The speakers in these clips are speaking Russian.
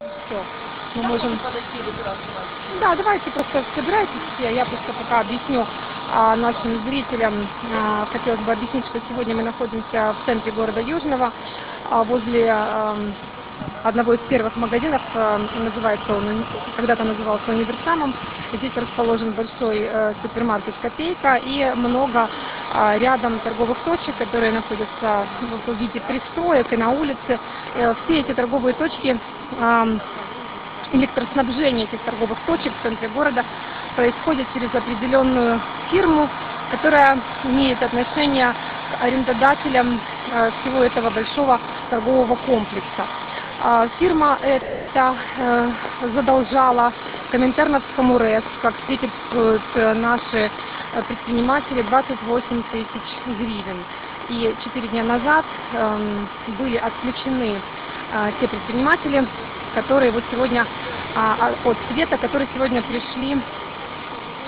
Все. Мы можем... Да, давайте просто собирайтесь все. Я просто пока объясню а, нашим зрителям. А, хотелось бы объяснить, что сегодня мы находимся в центре города Южного, а, возле ам, одного из первых магазинов, а, называется он, когда-то назывался Универсамом. Здесь расположен большой э, супермаркет «Копейка» и много а, рядом торговых точек, которые находятся в виде пристроек и на улице. Э, Все эти торговые точки электроснабжение этих торговых точек в центре города происходит через определенную фирму, которая имеет отношение к арендодателям э, всего этого большого торгового комплекса. А, Фирма эта э, задолжала Коминтерновскому РЭС, как свидетельствуют э, наши предприниматели, 28 тысяч гривен. И четыре дня назад эм, были отключены те предприниматели, которые вот сегодня а, а, от света, которые сегодня пришли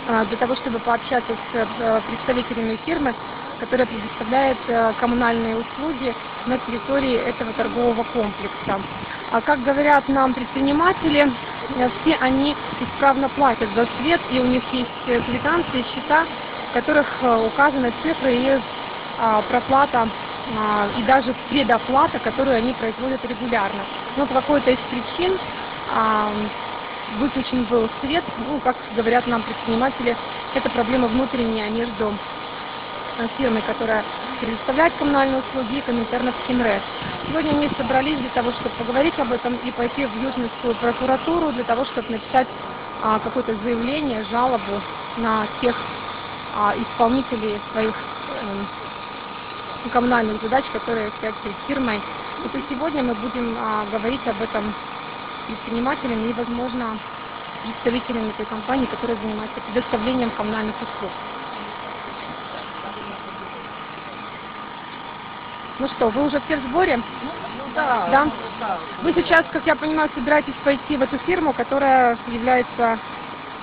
а, для того, чтобы пообщаться с э, представителями фирмы, которая предоставляет э, коммунальные услуги на территории этого торгового комплекса. А как говорят нам предприниматели, э, все они исправно платят за свет, и у них есть квитанции, счета, в которых указаны цифры и а, проплата а, и даже предоплата, которую они производят регулярно. Но по какой-то из причин а, выключен был свет, ну, как говорят нам предприниматели, это проблема внутренняя между э, фирмой, которая предоставляет коммунальные услуги, и Коминтерновским РЭС. Сегодня они собрались для того, чтобы поговорить об этом и пойти в Южную прокуратуру для того, чтобы написать а, какое-то заявление, жалобу на тех а, исполнителей своих эм, коммунальных задач, которые стоят перед фирмой. И сегодня мы будем а, говорить об этом предпринимателями и, возможно, представителями этой компании, которая занимается предоставлением коммунальных услуг. Ну что, вы уже все в сборе? Ну да, Да? ну да. Вы сейчас, как я понимаю, собираетесь пойти в эту фирму, которая является,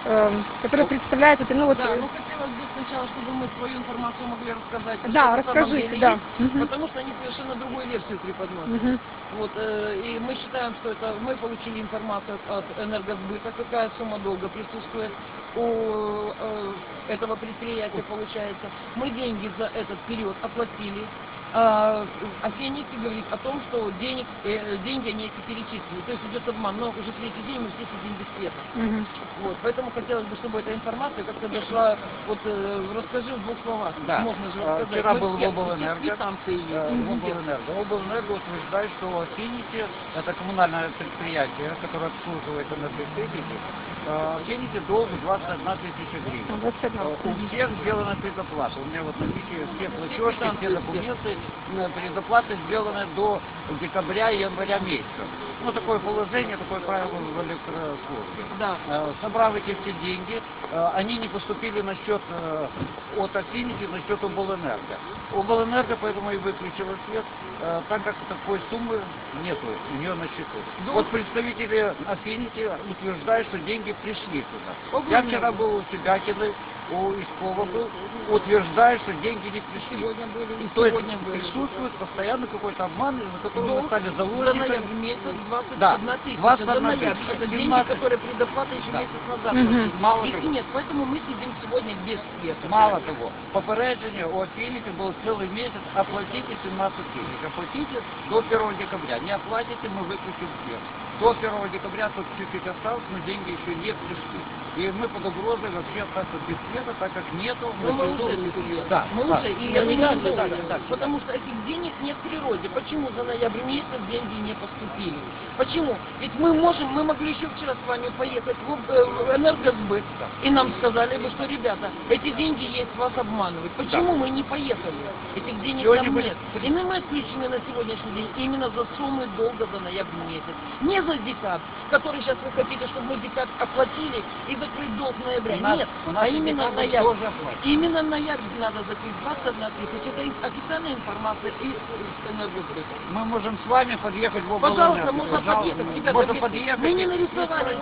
эм, которая представляет это, ну вот, Да, э, ну хотелось бы сначала, чтобы мы свою информацию могли рассказать. Да, на самом расскажите, да. есть. Потому что они совершенно другую версию преподносят. мгм. Вот, э, и мы считаем, что это мы получили информацию от энергосбыта, какая сумма долга присутствует у э, этого предприятия, получается. Мы деньги за этот период оплатили. А, а Феникс говорит о том, что денег, э, деньги они эти перечислили. То есть идет обман. Но уже третий день мы все сидим без света. Мгм. Вот, поэтому хотелось бы, чтобы эта информация как-то дошла. Вот э, расскажи в двух словах. Да. Можно же А, рассказать. Вчера Мы был облэнерго. Везде. облэнерго. Облэнерго утверждает, что Финити, это коммунальное предприятие, которое обслуживает энергосети, Финити долг 21 тысяча гривен. 21. Э, У всех сделана предоплата. У меня вот наличие все платежки, все документы, э, предоплаты сделаны до декабря и января месяца. Ну, такое положение, такое правило в электрослужбе. Да. Э, собрав эти все деньги, э, они не поступили на счет от Affinity, на счет облэнерго. Облэнерго поэтому и выключила свет, так как такой суммы нету у нее на счету. Да. Вот представители Affinity утверждают, что деньги пришли туда. Я Облэнерго. вчера был у Себякиной, у Искова был, утверждает, что деньги не пришли. Сегодня были, и То есть были. присутствует постоянно какой-то обман, из-за которого мы Долг стали за заложниками. месяц 21 Да, тысяча. 21 за ноябрь. тысяча. Это деньги, 17. которые предоплата еще Да. месяц назад. Платили. Мало Их того. нет, поэтому мы сидим сегодня без света. Мало того, попереджение у Афилики был целый месяц, оплатите 17 тысяч, оплатите до 1 декабря, не оплатите, мы выключим свет. До 1 декабря тут чуть-чуть осталось, но деньги еще не пришли. И мы под угрозой вообще остаться без света, так как нету. Ну, мы уже без света. Да, мы да. уже, и Я не да, да, да. потому что этих денег нет в природе. Почему за ноябрь месяц деньги не поступили? Почему? Ведь мы можем, мы могли еще вчера с вами поехать в, э, энергосбыт, и нам сказали бы, что, ребята, эти деньги есть, вас обманывают. Почему мы не поехали? Этих денег Сегодня там нет. И мы отключены на сегодняшний день именно за суммы долга за ноябрь месяц. Не за декабрь, который сейчас вы хотите, чтобы мы декабрь оплатили и закрыть долг ноября. У нас- нет, у нас а именно ноябрь. Именно ноябрь надо закрыть 21 тысяч. Это официальная информация и энергосбыта. Мы можем с вами подъехать в Пожалуйста, облэнерго. можно Пожалуйста. подъехать. Ребята, Можно подъехать. Мы не нарисовали.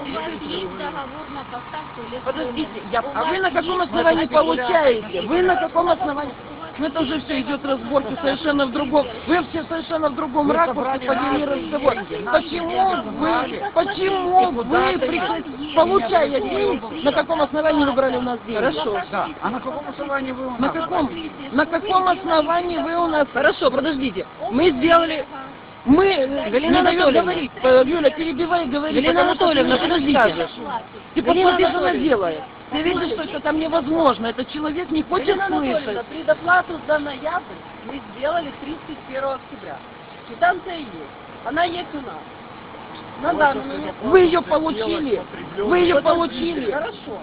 Есть договор на поставку. Подождите, я, У а вы вас на каком основании получаете? Вы на каком основании? Ну это уже все идет разборка совершенно в другом. Вы все совершенно в другом ракурсе подняли разговор. Почему вы, почему вы, при- получая деньги, на каком основании вы брали у нас деньги? Хорошо. Да. А на каком основании вы у На нас? каком, на каком основании вы у нас... Хорошо, подождите. Мы сделали... Мы... Галина Анатольевна. говорить. Юля, перебивай, говори. Галина Анатольевна, подождите. Ты посмотри, что она делает. Ты видишь, что это там невозможно. Этот человек не хочет Анатольевна, слышать. предоплату за ноябрь мы сделали 31 октября. Квитанция есть. Она есть у нас. На данный момент. Вы ее получили. Вы ее получили. Хорошо.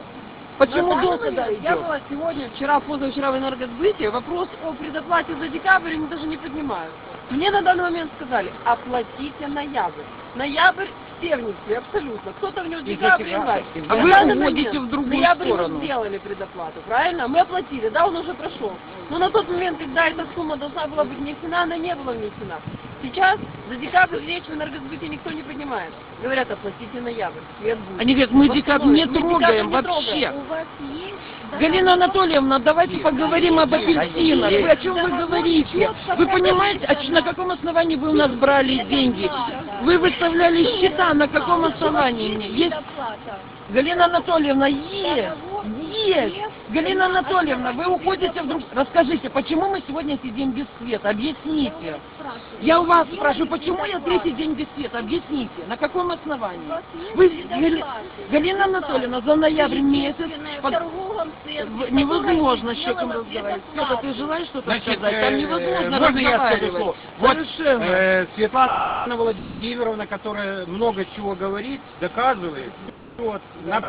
Почему На данный долг тогда момент Я идет? была сегодня, вчера, позавчера в энергосбыте. Вопрос о предоплате за декабрь они даже не поднимают. Мне на данный момент сказали, оплатите ноябрь. Ноябрь в первенстве, абсолютно. Кто-то в него декабрь, январь. А На вы уходите в другую ноябрь сторону. мы сделали предоплату, правильно? Мы оплатили, да, он уже прошел. Но на тот момент, когда эта сумма должна была быть внесена, она не была внесена. Сейчас за декабрь речь в энергосбыте никто не поднимает. Говорят, оплатите ноябрь, свет будет. Они говорят, мы декабрь не Мы декабрь трогаем не вообще. трогаем. У вас есть... Галина Анатольевна, давайте поговорим об апельсинах. Вы о чем вы говорите? Вы понимаете, а ч- на каком основании вы у нас брали деньги? Вы выставляли счета, на каком основании? Есть. Галина Анатольевна, есть, есть. Галина Анатольевна, вы уходите вдруг. Расскажите, почему мы сегодня сидим без света? Объясните. Я у вас спрашиваю, почему я третий день без света? Объясните, на каком основании? Вы, Гали- Галина Анатольевна, за ноябрь месяц под- невозможно с человеком разговаривать. Света, ты желаешь что-то Значит, сказать? Там э, невозможно можно я скажу слово? Вот Совершенно. э, Светлана Владимировна, которая много чего говорит, доказывает, вот, на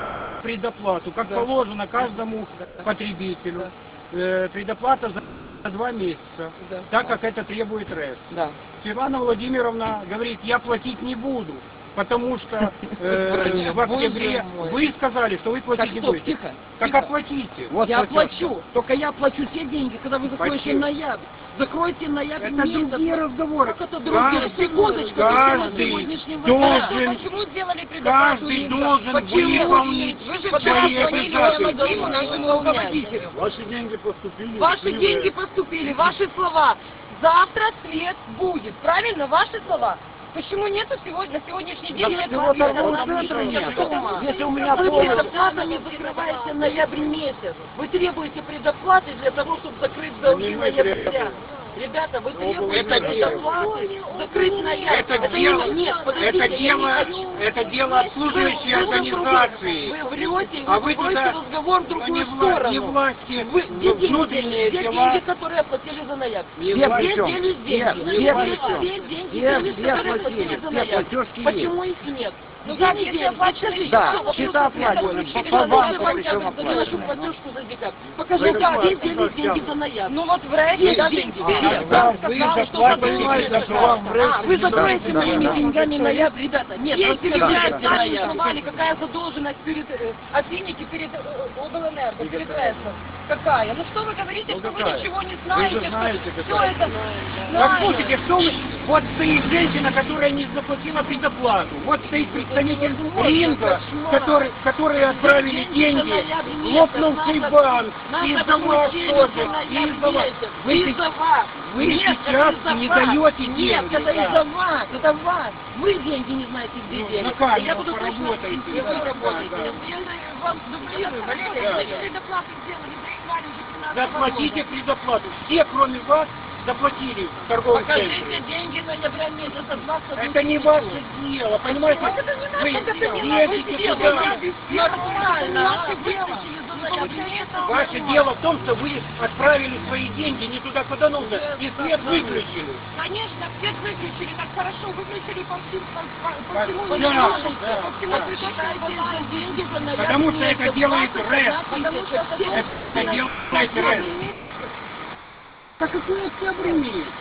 предоплату, как положено каждому потребителю, э, предоплата за за два месяца, Да. так как это требует РЭС. Да. Светлана Владимировна говорит, я платить не буду, потому что э, в октябре вы сказали, что вы Так, платить не стоп, будете. тихо. Так тихо. оплатите. Вот я платежка. плачу, только я плачу те деньги, когда вы закроете Почему? ноябрь. Закройте ноябрь Это месяц. другие разговоры. Как это другие? Каждый- Секундочку, каждый должен-. Почему сделали? Каждый должен Почему? выполнить Вы же свои обязательства. Нашему руководителю. Ваши деньги поступили. Ваши деньги поступили, ваши слова. Завтра свет будет. Правильно, ваши слова. Почему нету сегодня, на сегодняшний день нет сумма. Если у меня Вы не закрываете ноябрь месяц. Вы требуете предоплаты для того, чтобы закрыть долги ноября. Ребята, вы Это требуете дело. закрыть ноябрь. Это дело, не- Нет, подождите, это дело, это дело обслуживающей Вы- организации. Вы врете, А вы туда разговор в другую не, сторону. не власти, Вы, где деньги, внутренние где дела. деньги, которые оплатили за ноябрь? Не Где, власть. где делись деньги? Нет, Где, не власть. где деньги Где- делись, где которые оплатили? оплатили за Где ноябрь? платежки есть? Почему их нет? Ну как Если деньги? оплачивали Скажите, Да, что, вопрос счета ответа. оплачены, Через по одну банку причем оплачены. нашу платежку за декабрь. Покажи, Вы как оплатите где как деньги за ноябрь. Ну вот в РЭСе Есть деньги. А, да, вы сказал, что вы вам в А, вы не закроете моими Да. деньгами ноябрь, ребята. Нет, вы даже ноябрь. узнавали, какая задолженность перед э, Афиники, перед э, облэнерго, перед РЭСом, какая? Ну что вы говорите, Ну, что вы ничего не Вы знаете, что все это... Знаю. слушайте, что вы- вот стоит женщина, которая не заплатила предоплату. Вот стоит представитель ринка, который, которые отправили деньги, лопнувший банк, и из-за это вас тоже, и из-за вас. Вы вы Нет, сейчас это не даете Нет, деньги, это да. из-за вас, это вас. Вы деньги не знаете, где Ну, деньги. на камеру Я буду И да, вы работаете. Я вам дублирую, Валерий. Алексеевич. предоплату сделали, прислали уже 15 Заплатите предоплату. Все, кроме вас, заплатили в торговом центре. Покажите деньги ноября месяца 20 Это не ваше дело, понимаете? Это не наше дело. Вы туда. делаете Нормально. а? Ваше дело в том, что вы отправили свои деньги не туда, куда нужно, и свет выключили. Конечно, свет выключили, так хорошо выключили по всему, по, всему Потому что это делает РЭС. Потому что это Это делает РЭС. Так какой октябрь месяц?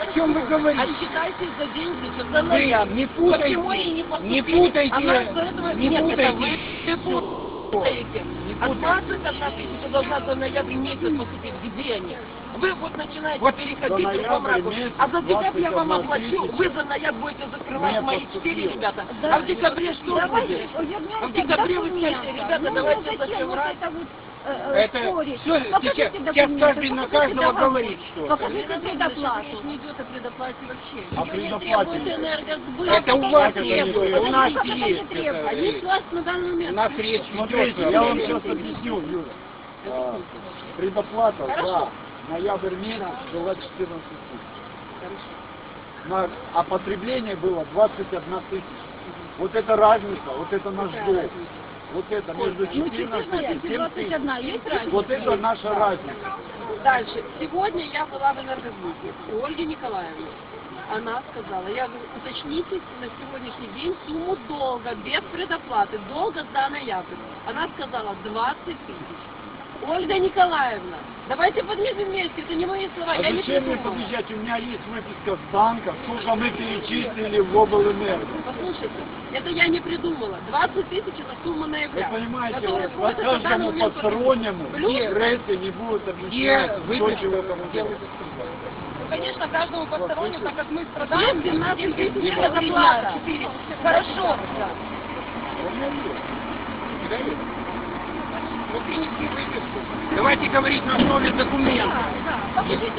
О чем вы говорите? Отсчитайте за деньги за Вы не Почему они не путайте, не поступили? путайте, А нас до этого не нет, это путайте. вы путаете. А 21 тысяча должна за ноябрь месяц поступить. Где они? Вы вот начинаете Вот переходить за в другом ракурсе. А за декабрь я вам 21 оплачу. Вы за ноябрь будете закрывать Не мои четыре, ребята. А в декабре что будет? А в декабре вы скажете, ребята, Ну, давайте зачем зачем э, Это спорить. всё, Покажите сейчас- каждый на каждого говорит что-то. Покажите предоплату. Не идет о предоплате вообще. О Ее предоплате. Это у вас это есть, у нас есть. Это не это, А есть у вас на данный У момент? нас речь Смотрите, идет. я вам сейчас объясню, Юра. А, Предоплата за ноябрь месяц была 14 тысяч. На, а потребление было 21 тысяча. Вот это разница, вот это наш долг. Вот это между Ну, 14 и 7 14 и тысяч. 21, есть разница? Вот это наша разница. Дальше. Сегодня я была в энергосбыте у Ольги Николаевны. Она сказала, я говорю, уточните на сегодняшний день сумму долга без предоплаты, долга за ноябрь. Она сказала 20 тысяч. Ольга Николаевна, давайте подъедем вместе, это не мои слова, А я не зачем мне придумала. подъезжать? У меня есть выписка с банка, сколько мы перечислили в облэнерго. Послушайте, это я не придумала. 20 тысяч это сумма Вы ноября. понимаете, которая вот по просто на данный каждому момент постороннему Плюс- прессе не будут объяснять, что выписка чего кому. Ну, Конечно, каждому постороннему, так как мы страдаем, Плюс 12 тысяч это зарплата. Хорошо. У Давайте говорить на основе документов.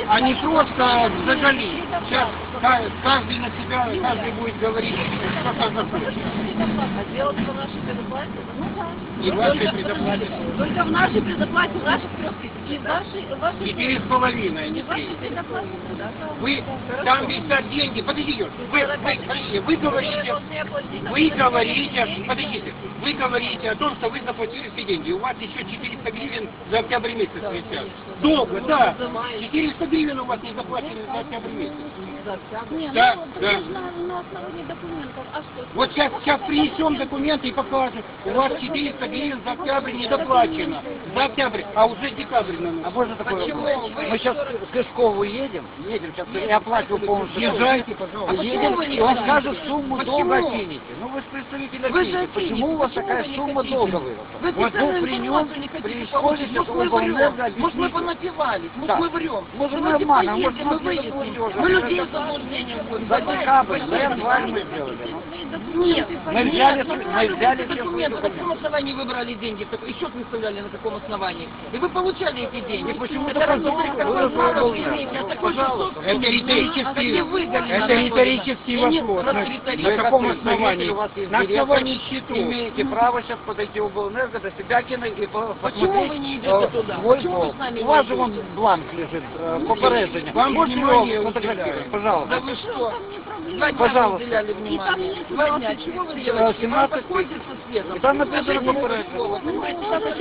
А не просто зажали. Сейчас ка- каждый на себя, каждый будет говорить, что захочет. А дело по нашей предоплате? Ну да. И в вашей предоплате. Только в нашей предоплате наших трех тысяч. И в вашей, в вашей, Четыре с половиной, а не в три. Вы там висят деньги. Подождите, вы, вы, вы говорите, вы говорите, подождите, вы говорите о том, что вы заплатили все деньги. У вас еще 400 гривен за октябрь месяц висят. Долго, да. 400 гривен у вас не заплатили за октябрь месяц. Не, Да, ну, да. же на, на основании документов. А что? Вот сейчас, сейчас принесем документы и покажем. У вас 400 гривен за октябрь не доплачено. За октябрь, а уже декабрь на А можно такой Почему? Вы Мы сейчас к Пескову едем, едем, сейчас я оплатил полностью. Езжайте, А пожалуйста. едем, вы и он скажет сумму долга Афините. Ну вы же представитель Вы Афиники. Почему у вас такая вы сумма долга выросла? Вы Вот ну, при нем получить. это Может, мы понапивались, может, мы врем. Может, мы поедем, может, мы выясним. Мы людей За декабрь, за январь мы сделали. ну. Нет, Мы взяли, нет, мы взяли все документы. На каком основании вы брали деньги? И счет выставляли на каком основании? И вы получали эти деньги. И почему Это? А Пожалуйста. Это риторический, А Галина это риторический не вопрос. про На- риторический. каком основании? у вас есть На основании счетов. Имеете право сейчас подойти в облэнерго до Себякина и по- Почему вы не идете э, туда? Почему вы с нами У вас не же вон бланк лежит, э, попередження. Вам Можете внимание его фотографировать, уделяю. Да пожалуйста. вы что? Два дня Пожалуйста. уделяли И там внимание. нет Два дня. Чего вы делаете? Вам 17 подходит со светом. И там написано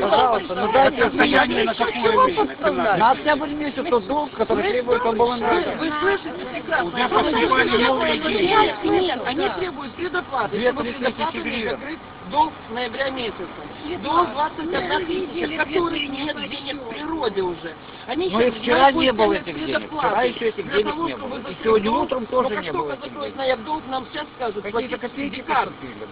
Пожалуйста, ну дайте Расстояние на какое время? На октябрь месяц тот долг, который требует Вы, облэнерго. вы слышите прекрасно? Уже поступали новые деньги. Нет, они требуют предоплаты, чтобы предоплату закрыть долг ноября месяца. Долг 21 тысяча, которых нет денег в природе уже. Они Но и вчера не было этих денег. Вчера еще этих денег не было. И сегодня утром тоже как не было этих денег. Ноябрь долг, нам сейчас скажут, платите поступили, да.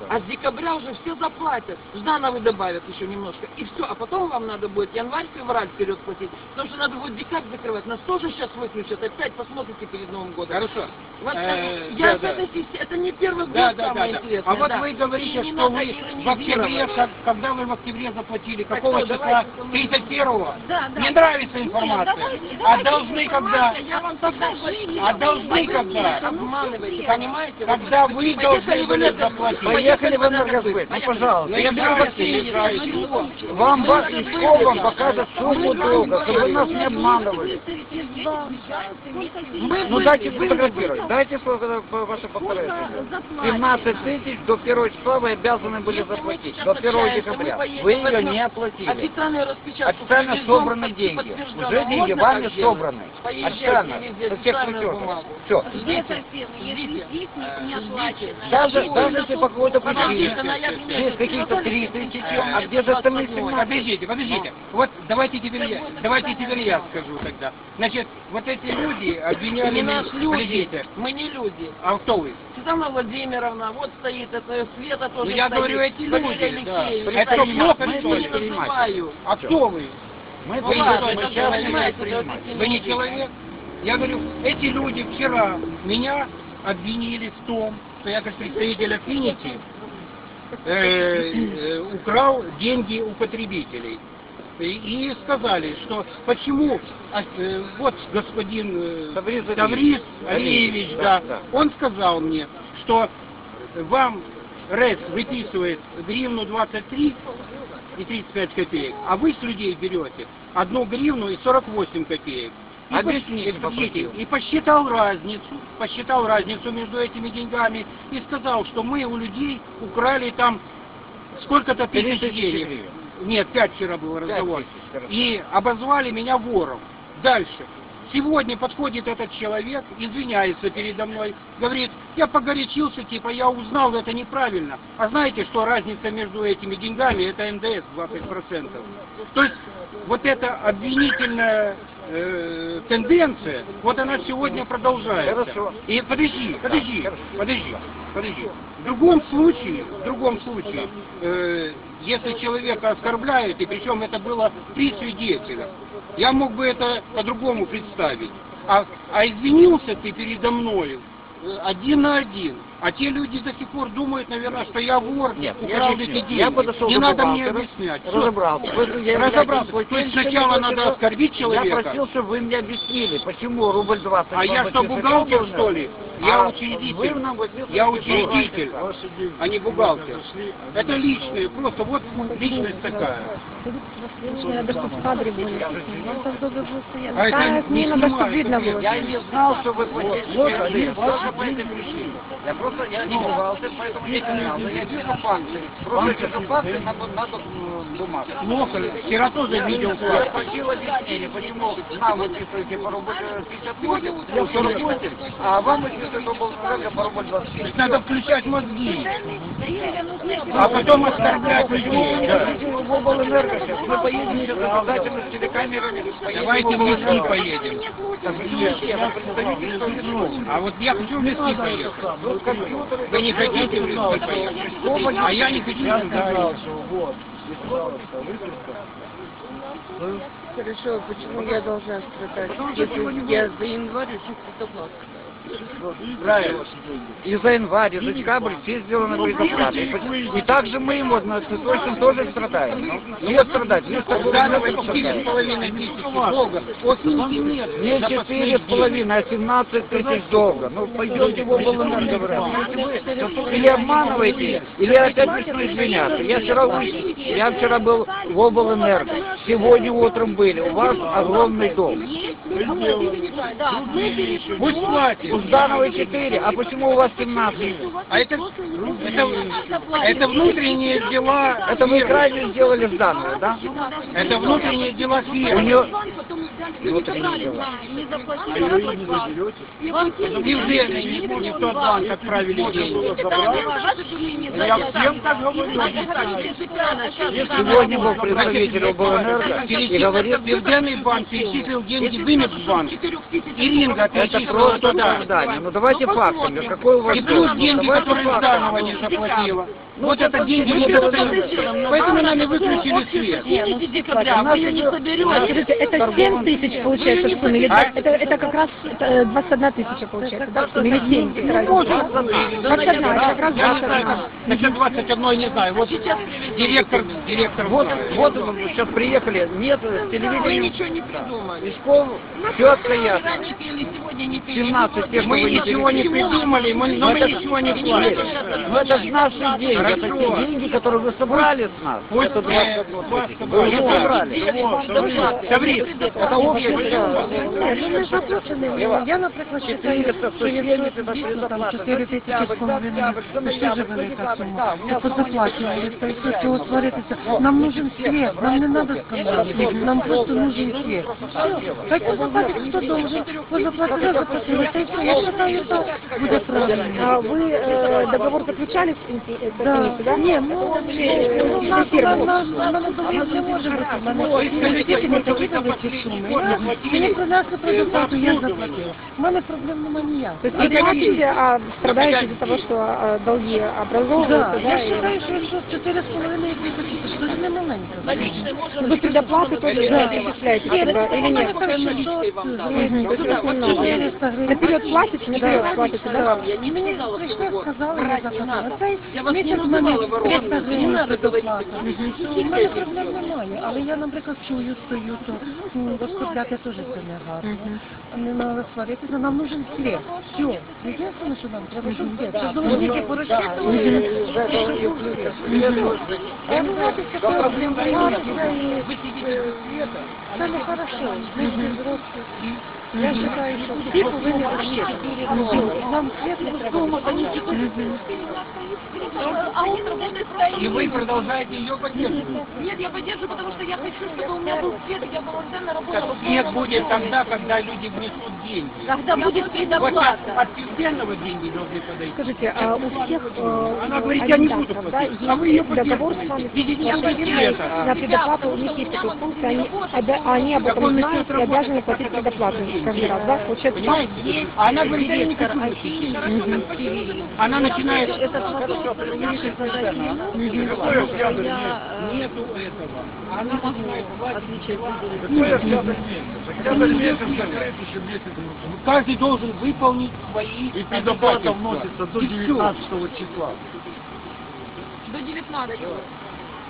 А с декабря уже все заплатят. Ждановы добавят еще немножко. И все. А потом вам надо будет январь-февраль вперед платить. Потому что надо будет декабрь закрывать. Нас тоже сейчас выключат. Опять посмотрите перед Новым годом. Хорошо. Вот Э, так. я да, с да. этой системой, это не первый Да, год да, да, самое да. интересное. А вот да. вы говорите, И что вы в октябре, когда вы в октябре заплатили, какого что, числа? давайте, ну, 31-го? Да, да. Не нравится Нет, информация. давайте, а должны когда? Я вам. А должны когда? Обманываете, Нет. Понимаете? Когда вы должны были заплатить. Поехали в энергосбыт. Ну, пожалуйста. Я хотите, езжаете. Вам ба- Исков вам покажет сумму долга, чтобы вы нас не обманывали. Ну дайте фотографировать, дайте ваше попереджение. 17 тысяч до 1 числа вы обязаны были заплатить, до 1 общаемся, декабря. Вы ее не оплатили. Официальную распечатку. Официально собраны деньги. Уже деньги вами собраны. Официально. Со всех бумагу. Все. Оплачено? Даже, даже если по какой-то причине есть какие-то 3 тысячи, а Э, где же остальные 17? Подождите, подождите. Вот давайте теперь я, давайте теперь я скажу тогда. Значит, вот эти люди обвиняли наш люди, мы не люди. А кто вы? Светлана Владимировна, вот стоит, это Света тоже Ну, я говорю, эти люди, Это плохо, что ли. А кто вы? Мы Ну Вы не человек? Я говорю, эти люди вчера меня обвинили в том, что я как представитель Affinity э, э, украл деньги у потребителей. И, сказали, что почему а, э, вот господин э, Тавриз Алиевич. Тавриз Алиевич, да, Да. он сказал мне, что вам РЭС выписывает гривну 23 и 35 копеек, а вы с людей берете одну гривну и 48 копеек. И Объясните, подождите, попросил. и посчитал разницу, посчитал разницу между этими деньгами и сказал, что мы у людей украли там сколько-то тысяч 3000 денег. Нет, пять вчера был разговор. тысяч. И обозвали меня вором. Дальше. Сегодня подходит этот человек, извиняется передо мной, говорит, я погорячился, типа, я узнал, это неправильно. А знаете, что разница между этими деньгами, это НДС 20%. То есть, вот эта обвинительная э, тенденция, вот она сегодня продолжается. Хорошо. И подожди, подожди, хорошо. подожди, подожди. В другом случае, в другом случае, э, если человека оскорбляют, и причем это было при свидетелях, я мог бы это по-другому представить. А, а извинился ты передо мною э, один на один. А те люди до сих пор думают, наверное, что я вор, Нет, я украл эти деньги. Я подошел Не надо мне объяснять. Разобрался. Вы- я Разобрался. То есть сначала я надо оскорбить Я человека, просил, чтобы вы мне объяснили, почему рубль 20 а я что, бухгалтер, что ли? Я а учредитель. Я учредитель, а не бухгалтер. Это личные, просто вот личность такая. А это не было. Я не знал, что вы платите. Я просто, я не бухгалтер, поэтому не. Но Я вижу факты. Просто вижу факты на, бу- на бу- бумагах. Плохо, вчера тоже видел Я просил объяснение, почему нам выписываете по э, 58, ну, 48, а вам выписывают облэнерго по рубль 27. Надо включать мозги, а потом оскорблять людей. да. В облэнерго сейчас мы поедем сейчас обязательно с телекамерами. Давайте в облэнерго. поедем. А вот я хочу в лески поехать. Вы не хотите в лески поехать? А я не хочу. Я сказал, что вот, и пожалуйста, выписка. Хорошо, почему я должна страдать? Если я за январь очень предоплату. Правильно. И за январь, и за декабрь все сделаны предоплаты. И, и также мы им вот на точно тоже страдаем. Ну, ну вот страдать, вы Заново страдаете. четыре с половиной тысячи долга. Вот нигде нет. Не четыре с половиной, а 17 тысяч долга. Ну пойдете в облэнерго. Или обманываете, или опять начну извиняться. Я вчера, я вчера был в облэнерго. Сегодня утром были. У вас огромный долг. Пусть платит. У Ждановой 4, а почему у вас 17? А это, это, это внутренние дела. Это вы крайне сделали Ждановой, да? Это внутренние дела У фирмы. нее... А ее не заберете? И уже не, не в тот банк отправили деньги. Я всем так говорю. Сегодня был представитель облэнерго и говорит, Передельный банк перечислил деньги в Имидж-банк. И Ринга это перечислила просто туда здание. Ну давайте ну, фактами. Какой у вас И плюс деньги, которые Жданова не заплатила. Ну, вот это ну, деньги не достаются. Поэтому нами выключили свет. Ну, вы ее не соберете. Это 7 тысяч получается в сумме. Это как раз 21 э, тысяча получается. Да, в или 7 тысяч. 21, как раз 21. Насчет 21 не знаю. Вот директор, директор. Вот, вот сейчас приехали. Нет, ну, телевидения. Вы ничего не придумали. Песков, четко ясно. 17 хотите. Мы ничего не придумали, мы, но мы ничего не платим. Но это же наши деньги, это те деньги, которые вы собрали с нас. Пусть это вы не собрали. Шаврит, это общество. Я, например, считаю, что если бюджета там 4 тисячі з половиною, то що же велика сума? Так позаплачували, то все цього сваритися. Нам нужен свет, нам не надо скандалити, нам просто нужен свет. Все, хай позаплатить, кто должен, позаплатили, заплатили, та й все я вважаю, що буде правильно. А вы э, договор заключали с инти- э, с Да. комиссией, да? Ні, ну, ну, у нас, у нас, у нас, у нас договор не може бути. У мене діти не такі великі суми. Я- Мені принесли предоплату, я заплатила. У мене проблем нема ніяких. То есть не платите, а страдаете из-за того, что э, долги образовываются, Да, да? я и- вважаю, що якщо 4,5 тисячі, то ж не маленько. Вы предоплаты тоже Да. перечисляете, как бы, или нет? наличкой вам дала. Мгм. Вот сюда, вот Ну, сюда. Наперед платите, наперед платите, да? Я не сказала, что вот брать не надо. Я вас не называла воровкой. Не надо говорить. У мене проблем немає, але я, наприклад, чую, стою, то м, розкупляти теж це не гарно. Не треба сваритися, нам нужен хліб. Все. Єдине, що нам треба, щоб хліб. Тільки порозчитували. Да. проблем. Це не хорошо. Ми взрослі. Я вважаю, що всі повинні розчитувати. Нам хліб не треба. а не тільки А он работает в И вы продолжаете ее поддерживать. Нет, я поддерживаю, потому что я хочу, чтобы у меня был свет, и я полноценно Так работала. Свет будет тогда, когда люди внесут деньги. Когда будет Вот предоплата. сейчас от Пенсионного деньги должны подойти. Скажите, а у всех э, Она говорит, я не буду арендаторов, да, платить. есть А вы ее договор с вами, Видите, я не проверила, хотите это. на предоплату у них есть такая функция, они, обя- они об Так этом он знают начнет и работать, обязаны как платить это предоплату будет каждый раз, да? Получается, Понимаете? Есть А она говорит, я не хочу. Она начинает... Это? Я, э, Нету этого. Она начинает платить. Каждый должен выполнить свои И предоплата вносится до И всё. 19 числа. До 19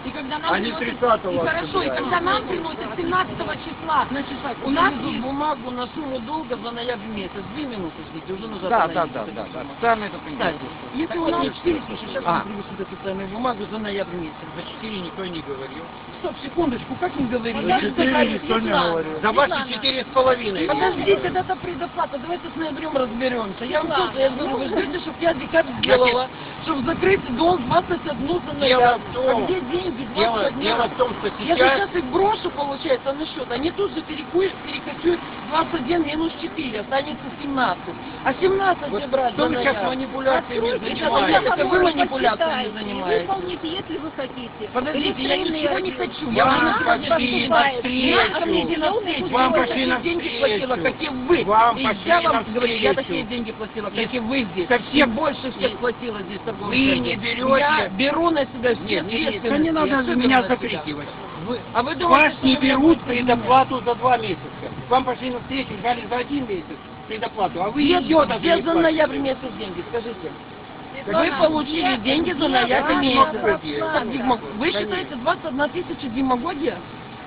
И когда нам не приносят- 30-го И хорошо, и когда нам приносят 17 числа, Значит так, у нас есть- бумагу на сумму долга за ноябрь месяц. Две минуты ждите, уже назад. Да, да, да, да, да. Специально это понимаю. если у нас 4 тысячи, сейчас А. принесут официальную бумагу за ноябрь месяц. За четыре никто не говорил. Стоп, секундочку, как не говорили? За четыре никто не говорил. За ваши четыре с половиной. Подождите, это предоплата, давайте с ноябрем разберемся. Я вам тоже, я говорю, вы ждете, чтобы я декабрь сделала, чтобы закрыть долг 21 за ноябрь. А где деньги? Дело, 21? дело в том, что Я сейчас... сейчас их брошу, получается, на счет. Они тут же перекочуют 21 минус 4, останется 17. А 17 Вот брать что вы сейчас манипуляциями Это занимаетесь? вы манипуляциями занимаетесь. Выполните, если вы хотите. Подождите, я ничего не хочу. Я вам пошли навстречу. Вам пошли навстречу. платила, как и вы. Вам пошли я вам говорю, я такие деньги платила, как и вы здесь. Совсем Я больше всех платила здесь торговым Вы не берете. Я беру на себя все Нет, нет, нет, ответственности. да не надо Особенно меня на закрикивать. Вы, А вы думаете, вас не берут предоплату за два месяца. Вам пошли навстречу, дали за один месяц предоплату, а вы идете где за ноябрь месяц деньги, скажите? Вы получили деньги за ноябрь месяц. Вы считаете 21 тысяча демагогия?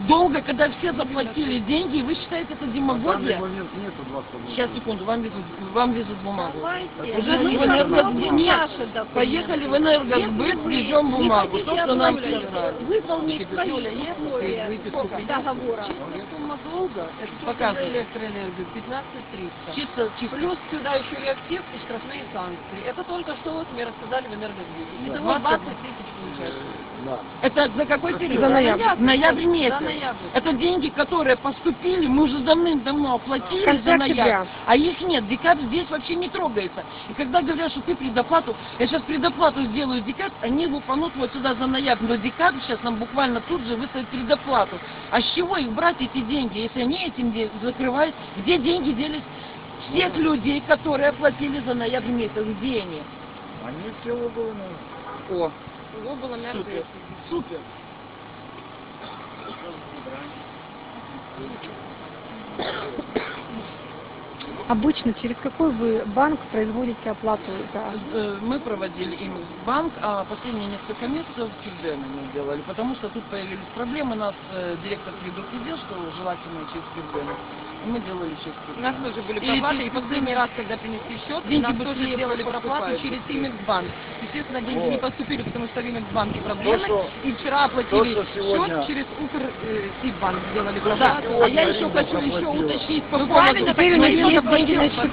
Долго, когда все заплатили деньги, и вы считаете это демагогия? 20 Сейчас, секунду, вам везут, вам везут бумагу. Уже Мы в энергосбыт. Нет, поехали в энергосбыт, везем бумагу. То, что нам все знают. Выполнить условия выписку договора. Чистая сумма долга, это показывает электроэнергию 15 300. Чисто, чисто. Плюс сюда еще реактив и штрафные санкции. Это только что вот мне рассказали в. Итого 20 20 тысяч получается. Да. Это за какой период? За ноябрь. Ноябрь месяц. За ноябрь. Это деньги, которые поступили, мы уже давным-давно оплатили В конце за ноябрь. октября. А их нет, декабрь здесь вообще не трогается. И когда говорят, что ты предоплату, я сейчас предоплату сделаю декабрь, они лупанут вот сюда за ноябрь. Но декабрь сейчас нам буквально тут же выставит предоплату. А с чего их брать эти деньги, если они этим закрывают? Где деньги делись всех людей, которые оплатили за ноябрь месяц? Где они? Они все выполнены. О, Всего было супер, мероприятие. супер. Обычно через какой вы банк производите оплату за... Э, Мы проводили им банк, а последние несколько месяцев Кирдена мы делали, потому что тут появились проблемы. Нас э, директор предупредил, что желательно через Кирдена. Мы делали через У нас тоже были И проплаты, и последний раз, когда принесли счет, Деньги быстрее тоже сделали проплату через Имидбанк. Естественно, деньги Вот. не поступили, потому что в Имидбанке проблемы. что- и вчера оплатили то, что сегодня- счет через Укрсиббанк сделали Да, проплату. а я еще хочу еще уточнить по поводу... правильно.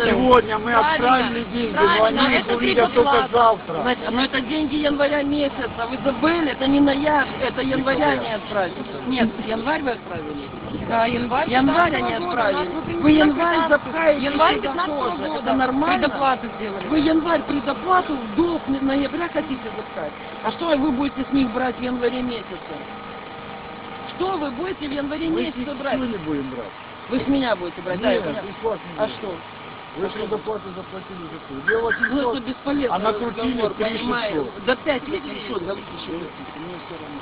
Сегодня мы Правильно, отправили деньги, но они их увидят только завтра. Но это деньги января месяца. Вы забыли, это не ноябрь, это января они отправили. Нет, январь вы отправили. Да, январь. Январь 15 они отправили. нас вы январь 15 запхаете Январь сюда 15 тоже. года. Это нормально? Предоплату сделали. Вы январь предоплату в долг на- ноября хотите запхать? А что вы будете с них брать в январе месяце? Что вы будете в январе Мы месяце брать? ничего не будем брать. Вы с меня будете брать, да, я Нет, поняла. бесплатно не А что? Вы заплатили за что? Дело в Ну, том, это бесполезно. А накрутили разговор, 3 понимаете? 600. За 5 лет 500, говорите, что хотите, мне все равно.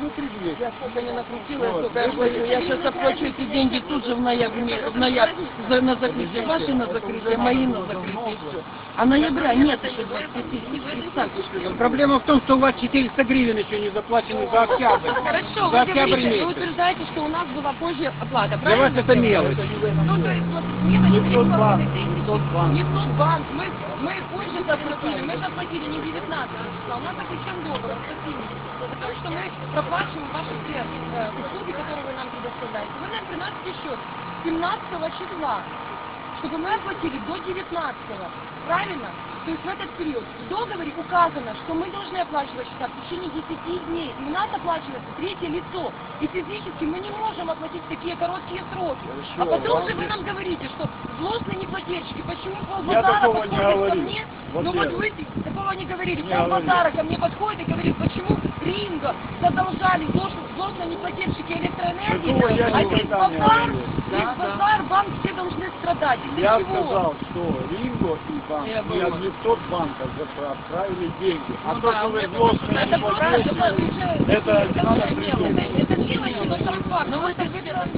Внутри двери. Я сколько не накрутила, я сколько я плачу. Я сейчас оплачу эти деньги тут же в ноябре, в ноябре за, на закрытие. Ваши на закрытие, мои на закрытие, все. А ноября нет еще 20 тысяч. Представьте, что я Проблема в том, что у вас 400 гривен еще не заплачены за октябрь. Хорошо, За вы октябрь говорите, вы утверждаете, что у нас была позже оплата, Для вас правильно? это мелочь. Ну, то есть, вот, Не в тот банк, 3,5 не в тот банк. Не в тот банк. Мы, мы позже заплатили. Мы заплатили не 19 числа. У нас заключен договор с Софией. Потому что мы проплачиваем ваши все э, услуги, которые вы нам предоставляете. Вы нам приносите счет 17 числа, чтобы мы оплатили до 19 Правильно? То есть в этот период в договоре указано, что мы должны оплачивать счета в течение 10 дней. И у нас оплачивается третье лицо. И физически мы не можем оплатить такие короткие сроки. А потом же вы нам говорите, что злостные неплательщики, почему полбазара подходит ко мне? Вот ну вот вы такого не говорили. Полбазара ко мне подходит и говорит, почему Ринго задолжали злостные, злостные неплательщики электроэнергии, Такого я а никогда весь не базар, говорил. весь базар, вам все должны страдать. Из-за Я чего? сказал, что Ринго и банк, Я не, был. не в тот банк а за- отправили деньги. А Ну то, да, что вы это злостные Это не просто, платите, это это надо это придумать. Это мелочи, но сам факт. Ну вы так выбирали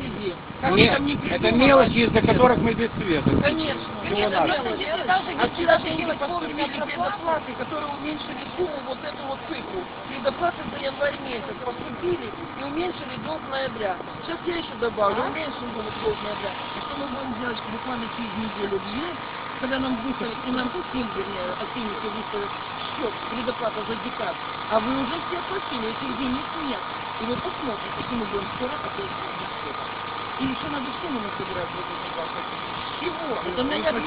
Как Нет, не это мелочи, из-за которых мы без света. Конечно. Нет, Это мелочи. если даже А если даже делать поступили вовремя предоплаты, которые уменьшили сумму вот эту вот цифру. Предоплаты за январь месяц поступили и уменьшили долг ноября. Сейчас я еще добавлю, уменьшим долг ноября. И что мы будем делать буквально через неделю в когда нам выставят, и нам Путин, вернее, оцените, выставят счет, предоплата за декабрь, а вы уже все платили, этих денег нет. И вы посмотрите, и мы будем скоро опять. И еще надо сумму насобирать в этот вопрос. Чего? Это платите,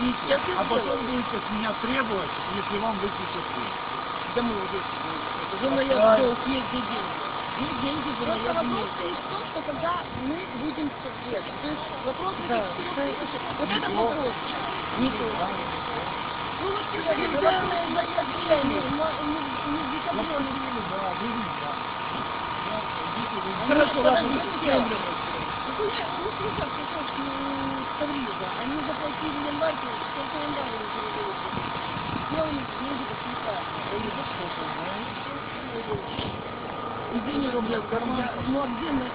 Сейчас я а потом будете с меня требовать, если вам выключат свет. Да мы уже за ноябрь долг есть где деньги. И деньги за Просто ноябрь вопрос стоит в том, что когда мы будем все делать. То есть вопрос Да. вот этот вопрос. Не то. Ну вот сегодня сделанное заявление, не не в декабре, не Хорошо, ладно, не они заплатили январь, сколько январь они перевели? Где у них деньги до конца? Извини, рубля в карман. Ну а где мы?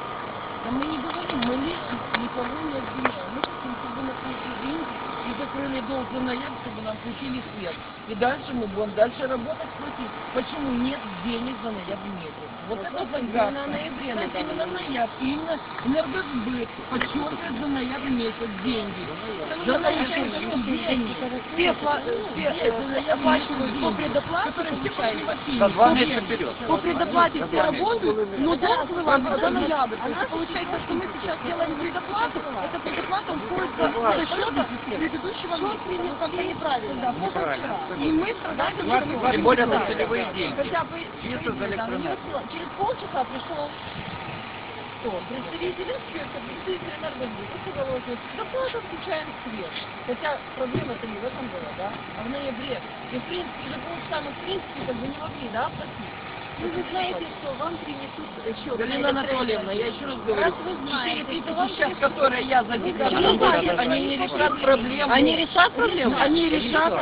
А мы не говорим, мы лично никого не обвиняем. Мы хотим, чтобы на эти деньги и закрыли долг за ноябрь, чтобы нам включили свет. И дальше мы будем дальше работать платить. Почему нет денег за ноябрь месяц? Вот это загадка. на ноябре То надо именно ноябрь. Именно энергосбыт подчеркивает за ноябрь месяц деньги. За ноябрь месяц деньги. Все, пла- все оплачивают по предоплате. За два месяца вперед. По предоплате все работают, но долг выводится за ноябрь. А нас получается, что мы сейчас делаем предоплату, эта предоплата уходит за счета предыдущего месяца. как-то неправильно. И мы страдаем, потому что мы Тем более на целевые деньги. Хотя бы Чисто за электроэнергию. Через полчаса пришел кто? Представитель инспектора, представитель энергосбыта, что зарплата включаем свет. Хотя проблема-то не в этом была, да, а в ноябре. И в принципе, за полчаса мы в принципе как бы не могли, да, оплатить. Ну, вы знаете, что вам принесут счет. Галина Анатольевна, я еще раз говорю, Раз вы знаете, четыре что вам тысячи сейчас, которые я за декабрь Ну, да, работаю, я они не решат проблему. Они решат проблему? Они решат.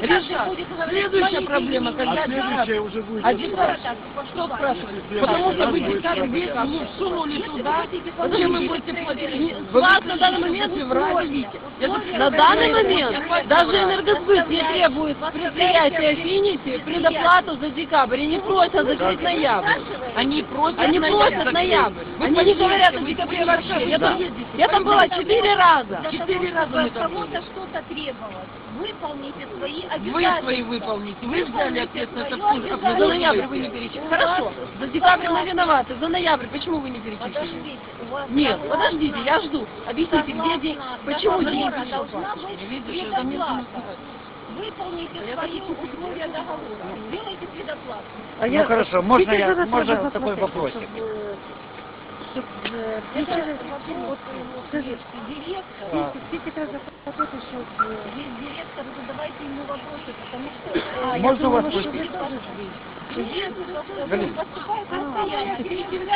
Решат. говорить Следующая проблема, когда А следующее уже будет. Раз. так Что? Если Потому что вы проблема. месяц ну, сунули туда, зачем вы будете платить? вас на данный момент Это условия На данный момент даже энергосбыт не требует предприятия Афинити предоплату за декабрь и не просят закрыть ноябрь. Они просят Они просят ноябрь. Вы Они не говорят о вы декабре вообще. вы Я там, я там была четыре раза. Четыре раза мы кому-то что-то требовалось. Выполните свои Вы обязательства. свои выполните, вы взяли ответственность обязательство. За ноябрь вы не перечислили. Хорошо, за декабрь мы виноваты, за ноябрь почему вы не перечислили? Нет, подождите, я жду. Объясните, где деньги, почему деньги? должна быть медленно Выполните свои условия договора. А Ну хорошо, можно я, можно такой вопросик? Это вопрос Скажи. директор. А. Есть директор, задавайте ему вопросы, потому что... а, я Можно вас Директор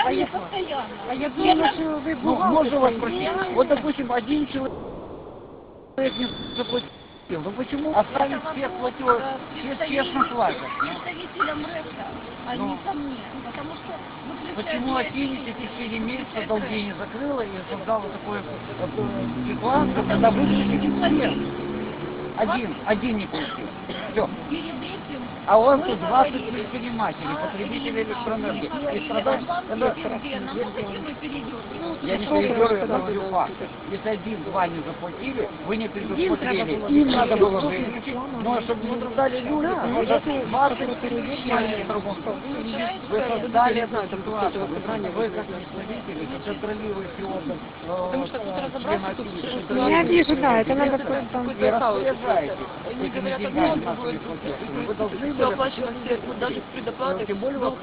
Галина. постоянно. А я думала, что вы Ну, можно вас спросить? Вот, допустим, один человек не заплатил Вы почему оставить всех платежи, все честно платят? ну? Представителям РЭКа, а Ну. не ко мне. Потому что Почему Афините в течение месяца долги не закрыла и создала э, ситуацию, когда вышли человек? Один, один не получил. Все. А он тут 20 предпринимателей, потребителей электроэнергии. И страдать, когда- Я не передеру, я говорю факт. Если один-два не заплатили, вы не предусмотрели. Им надо было выключить, но чтобы не страдали люди, потому что 20 предпринимателей Вы создали эту ситуацию, вы, вы как представители, контролируете орган, потому что тут разобраться Я вижу, да, это надо просто... Вы должны все оплачено все, вот даже предоплаты. Тем более вас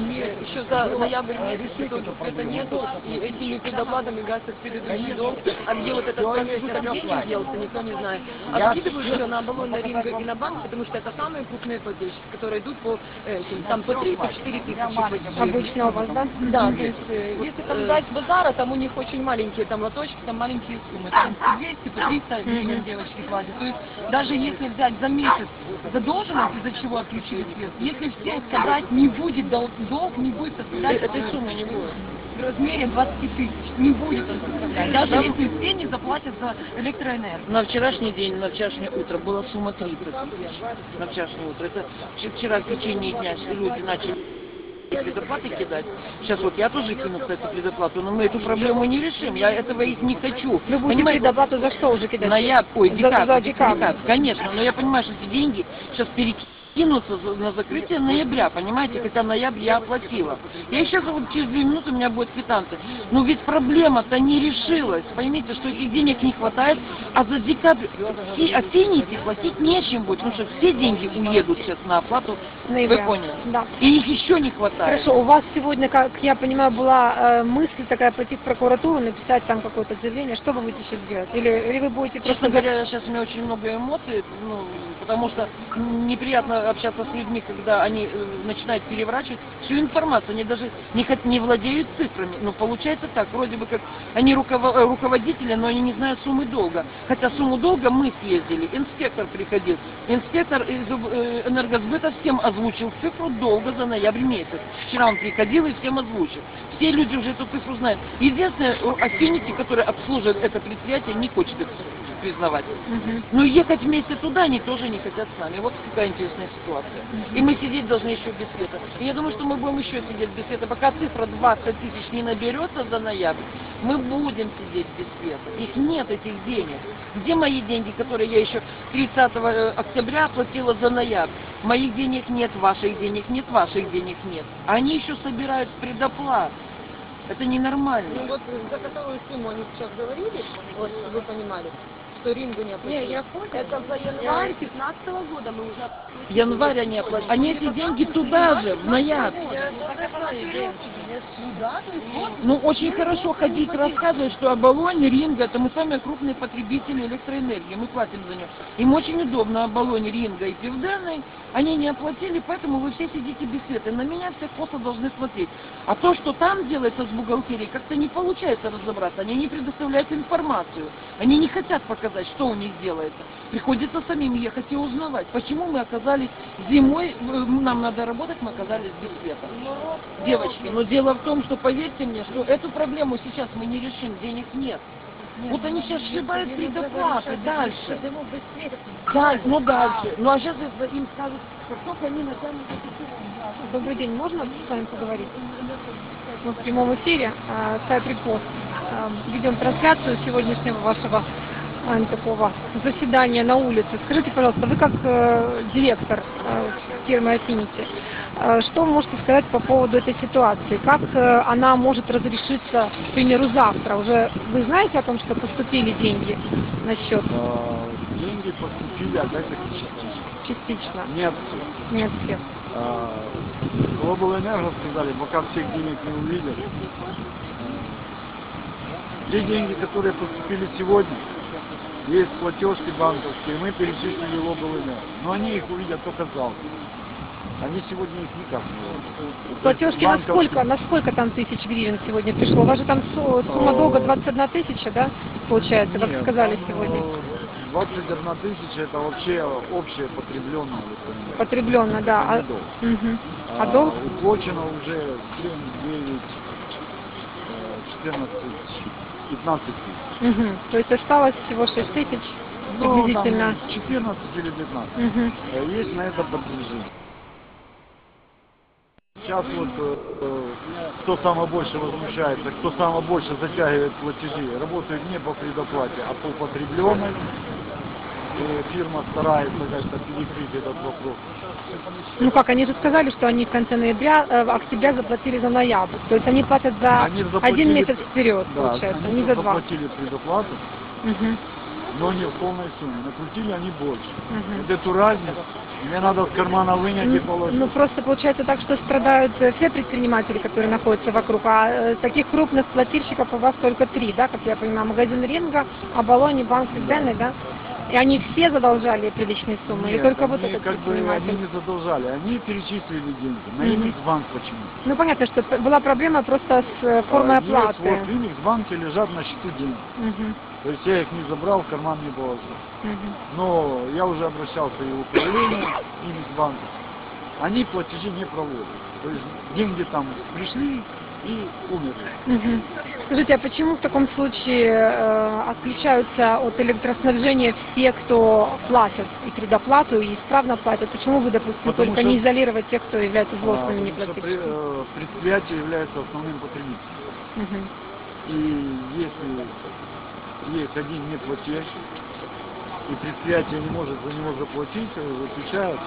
месяц. Еще за ноябрь Было, месяц проблему. нету, и этими предоплатами гасят предыдущий Конечно. долг. А где вот этот промежуток всё делался, никто не знает. А скидывают всё- все на оболонь ринга и на банк, потому что это самые крупные платежи, которые идут по этим, там по 3 по 4 тысячи. Обычно у вас, да? Да, то есть, э, если там дать с базара, там у них очень маленькие там лоточки, там маленькие суммы, там по 200, по 300 гривен девочки платят. То есть, даже если взять за месяц задолженность, из-за чего отключили свет, если все собрать, не будет дол- долг, не будет составлять этой суммы, не будет. В размере 20 тысяч не будет он составлять, даже если все не заплатят за электроэнергию. На вчерашний день, на вчерашнее утро была сумма 30 тысяч. На вчерашнее утро. Это вч- вчера в течение дня люди начали предоплаты кидать. Сейчас вот я тоже кину, кстати, предоплату, но мы эту проблему не решим. Я этого и не хочу. Вы будете Понимаете? предоплату за что уже кидать? Ноябрь, ой, За- декабрь, за декабрь. конечно, но я понимаю, что эти деньги сейчас перекинутся за- на закрытие ноября, понимаете, хотя ноябрь я оплатила. Я еще через две минуты у меня будет квитанция. Но ведь проблема-то не решилась. Поймите, что этих денег не хватает, а за декабрь фи- афините платить нечем будет, потому что все деньги уедут сейчас на оплату. Ноября. Вы поняли? Да. И их еще не хватает. Хорошо, у вас сегодня, как я понимаю, была э, мысль такая пойти в прокуратуру, написать там какое-то заявление. Что вы будете сейчас делать? Или, или вы будете просто... Честно говоря, сейчас у меня очень много эмоций, ну, потому что неприятно общаться с людьми, когда они э, начинают переворачивать всю информацию. Они даже не, не владеют цифрами. Но получается так, вроде бы как они э, руководители, но они не знают суммы долга. Хотя сумму долга мы съездили, инспектор приходил. Инспектор из э, энергосбыта всем озвучил цифру долга за ноябрь месяц. Вчера он приходил и всем озвучил. Все люди уже эту цифру знают. Единственное, Афинити, который обслуживает это предприятие, не хочет это признавать. Но ехать вместе туда они тоже не хотят с нами. Вот какая интересная ситуация. И мы сидеть должны еще без света. И я думаю, что мы будем еще сидеть без света. Пока цифра 20 тысяч не наберется за ноябрь, мы будем сидеть без света. Их нет, этих денег. Где мои деньги, которые я еще 30 октября оплатила за ноябрь? Моих денег нет, ваших денег нет, ваших денег нет. А Они еще собирают предоплат. Это ненормально. Ну вот за которую сумму они сейчас говорили, вот вы понимали, что Рингу не оплатили. Не, я понял. Это за январь 15 года мы уже Январь они оплатили. Они эти деньги туда же, в ноябрь. Ну, очень хорошо ходить, рассказывать, что Оболонь, Ринга, это мы самые крупные потребители электроэнергии, мы платим за нее. Им очень удобно Оболонь, Ринга и Пивденный, они не оплатили, поэтому вы все сидите без света. На меня все косо должны смотреть. А то, что там делается с бухгалтерией, как-то не получается разобраться. Они не предоставляют информацию. Они не хотят показать, что у них делается. Приходится самим ехать и узнавать, почему мы оказались зимой, э, нам надо работать, мы оказались без света. Девочки, но дело в том, что поверьте мне, что эту проблему сейчас мы не решим, денег нет. Вот они сейчас сшибают предоплаты дальше. Да, ну дальше. Ну а сейчас им скажут, как только они натянут эту Добрый день, можно с вами поговорить? Мы в прямом эфире, э, сайт Репост. Э, ведем трансляцию сегодняшнего вашего э, такого заседания на улице. Скажите, пожалуйста, вы как э, директор э, фирмы Affinity, что вы можете сказать по поводу этой ситуации? Как э, она может разрешиться, к примеру, завтра? Уже вы знаете о том, что поступили деньги на счет? А, Деньги поступили опять таки Частично. Нет. Нет всех. А, Energo сказали, пока всех денег не увидят. а, Те деньги, которые поступили сегодня, есть платежки банковские, мы перечислили Energo. Но они их увидят только завтра. Они сегодня их никак не. Платежки на Банковские- сколько, на сколько там тысяч гривен сегодня пришло? У вас же там су- сумма долга 21 тысяча, да, получается, как Нет, сказали там, сегодня? э, 21 тысяча это вообще общее потребленное. вы понимаете. Потребленно, да. А, Долг. мгм. а долг? Уплочено уже 7, 9, э, 14, 15 тысяч. Мгм. То есть осталось всего 6 тысяч Ну, приблизительно. там 14 или 15. Мгм. Э, Есть на это подтверждение. Сейчас вот э, э, кто самое больше возмущается, кто самое больше затягивает платежи, работают не по предоплате, а по потребленной. И фирма старается как-то перекрыть этот вопрос. Ну как, они же сказали, что они в конце ноября, э, в октября заплатили за ноябрь. То есть они платят за Они один месяц вперед, Да, получается, они не за два. заплатили предоплату, Мгм. Но не в полной сумме. Накрутили они больше. Мгм. Вот эту разницу мне надо с кармана вынять и Ну, положить. ну, просто получается так, что страдают э, все предприниматели, которые находятся вокруг, а э, таких крупных плательщиков у вас только три, да, как я понимаю, магазин Ринга, Абалони, Банк Сигденный, да? И они все задолжали приличные суммы, или Нет, только вот они этот как бы они не задолжали, они перечислили деньги на Мгм. Иникс банк почему? Ну понятно, что была проблема просто с э, формой А, оплаты. вот в Иникс банке лежат на счету деньги. Мгм, То есть я их не забрал, в карман не положил. мгм. Но я уже обращался и в управление Иникс банка. Они платежи не проводят. То есть деньги там пришли и умерли. Мгм. Скажите, а почему в таком случае э, отключаются от электроснабжения все, кто платят и предоплату, и исправно платят? Почему вы, допустим, Потому только что- не изолировать тех, кто является А, злостными при- неплательщиками? э, предприятие является основным потребителем. Мгм. И если есть один неплательщик, и предприятие не может за него заплатить, э, выключают.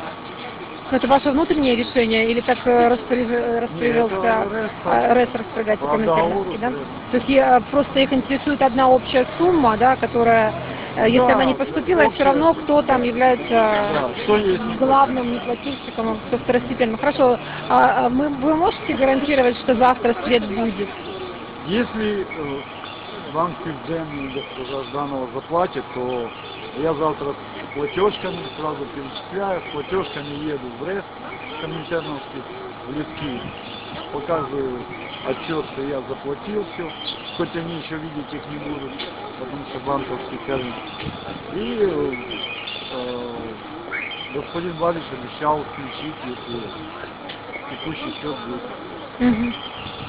Ну, Это ваше внутреннее решение или так э, распоряж- э, РЭС э. РЭС распорядатель коммерческий, да? То есть э, просто их интересует одна общая сумма, да, которая, э, если Да, она не поступила, все общая. равно кто там является Да, что есть главным неплательщиком, а кто второстепенным. Хорошо, а, а мы, вы можете гарантировать, что завтра свет будет? Если или госпожа Жданова заплатит, то я завтра платежками сразу перечисляю, платежками еду в РЭС Коминтерновский, в Лески, показываю отчет, что я заплатил все, хоть они еще видеть их не будут, потому что банковский термин. И э, господин Валич обещал включить, если текущий счет будет. Мгм.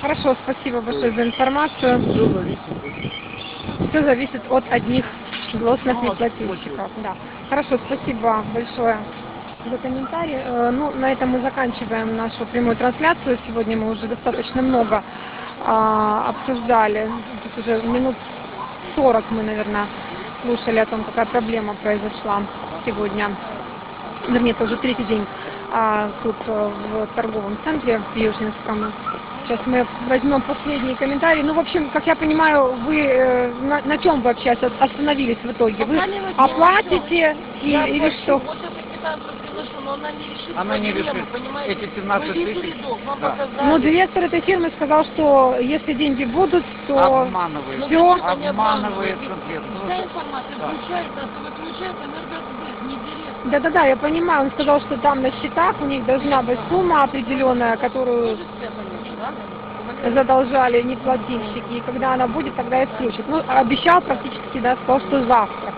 Хорошо, спасибо большое за информацию. Все зависит от Все зависит от одних злостных Ну, неплательщиков. Да. Хорошо, спасибо большое за комментарий. Э, Ну, на этом мы заканчиваем нашу прямую трансляцию. Сегодня мы уже достаточно много а, обсуждали. Тут уже минут 40 мы, наверное, слушали о том, какая проблема произошла сегодня. Вернее, это уже третий день а, тут э, в торговом центре в Южинском. Сейчас мы возьмем последний комментарий. Ну, в общем, как я понимаю, вы э, на, на чем вы вообще ос- остановились в итоге? Вы оплатите и, Я или что? Вот я но она не решит Она не проблему, решит. понимаете? Эти 17 Вы видели тысяч, да. Ну, директор этой фирмы сказал, что если деньги будут, то... Обманывает. Ну, не Обманывает конкретно. Вся информация Да. получается, выключается энергосбыт, не директор. Да-да-да, я понимаю. Он сказал, что там на счетах у них должна быть сумма определенная, которую Задолжали неплательщики, и когда она будет, тогда и включат. Ну, обещал практически, да, сказал, что завтра.